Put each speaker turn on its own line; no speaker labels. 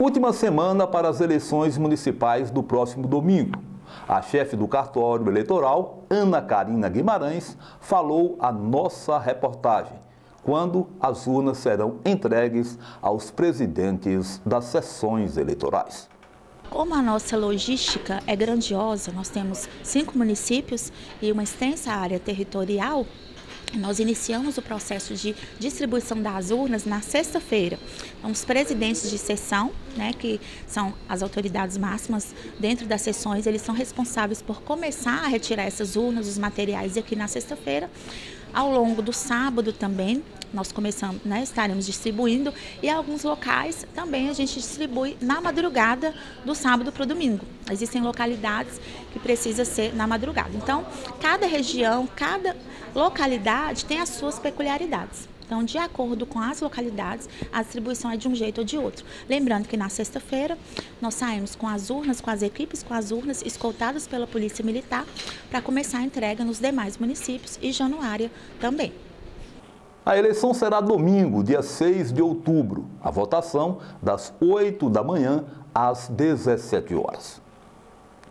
Última semana para as eleições municipais do próximo domingo. A chefe do cartório eleitoral, Ana Karina Guimarães, falou a nossa reportagem quando as urnas serão entregues aos presidentes das sessões eleitorais.
Como a nossa logística é grandiosa, nós temos cinco municípios e uma extensa área territorial, nós iniciamos o processo de distribuição das urnas na sexta-feira. Então, os presidentes de sessão, né, que são as autoridades máximas dentro das sessões, eles são responsáveis por começar a retirar essas urnas, os materiais aqui na sexta-feira. Ao longo do sábado também, nós começamos, né, estaremos distribuindo e alguns locais também a gente distribui na madrugada do sábado para o domingo. Existem localidades que precisa ser na madrugada. Então, cada região, cada localidade tem as suas peculiaridades. Então, de acordo com as localidades, a distribuição é de um jeito ou de outro. Lembrando que na sexta-feira nós saímos com as urnas, com as equipes com as urnas, escoltadas pela Polícia Militar, para começar a entrega nos demais municípios e Januária também.
A eleição será domingo, dia 6 de outubro. A votação das 8 da manhã às 17 horas.